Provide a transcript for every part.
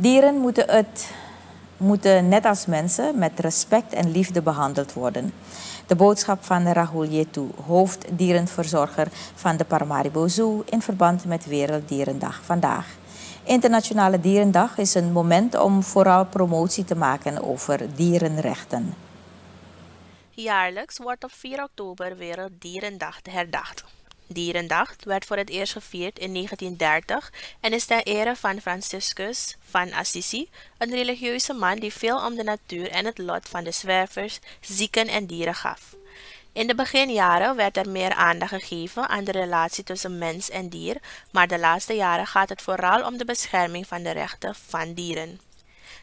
Dieren moeten, het, moeten net als mensen met respect en liefde behandeld worden. De boodschap van Rahul Yetu, hoofddierenverzorger van de Paramaribo Zoo in verband met Werelddierendag vandaag. Internationale Dierendag is een moment om vooral promotie te maken over dierenrechten. Jaarlijks wordt op 4 oktober Werelddierendag herdacht. Dierendag werd voor het eerst gevierd in 1930 en is ter ere van Franciscus van Assisi, een religieuze man die veel om de natuur en het lot van de zwervers, zieken en dieren gaf. In de beginjaren werd er meer aandacht gegeven aan de relatie tussen mens en dier, maar de laatste jaren gaat het vooral om de bescherming van de rechten van dieren.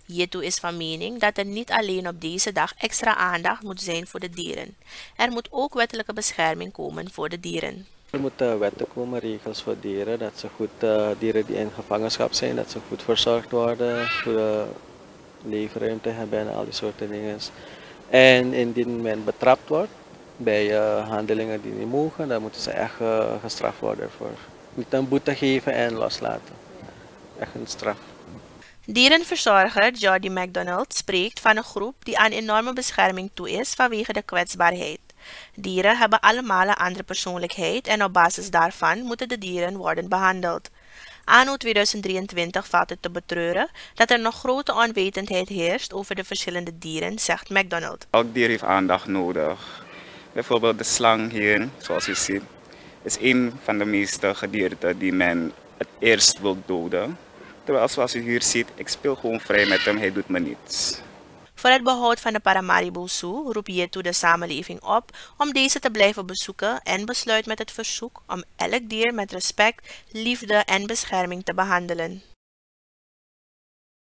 Hiertoe is van mening dat er niet alleen op deze dag extra aandacht moet zijn voor de dieren. Er moet ook wettelijke bescherming komen voor de dieren. Er moeten wetten komen, regels voor dieren, dat ze goed, uh, dieren die in gevangenschap zijn, dat ze goed verzorgd worden, goede leefruimte hebben en al die soorten dingen. En indien men betrapt wordt bij uh, handelingen die niet mogen, dan moeten ze echt gestraft worden voor. Niet een boete geven en loslaten. Echt een straf. Dierenverzorger Jody McDonald spreekt van een groep die aan enorme bescherming toe is vanwege de kwetsbaarheid. Dieren hebben allemaal een andere persoonlijkheid en op basis daarvan moeten de dieren worden behandeld. Anno 2023 valt het te betreuren dat er nog grote onwetendheid heerst over de verschillende dieren, zegt McDonald. Elk dier heeft aandacht nodig. Bijvoorbeeld de slang hier, zoals u ziet, is een van de meeste gedierte die men het eerst wil doden. Terwijl zoals u hier ziet, ik speel gewoon vrij met hem, hij doet me niets. Voor het behoud van de Paramaribo roep Yetu de samenleving op om deze te blijven bezoeken en besluit met het verzoek om elk dier met respect, liefde en bescherming te behandelen.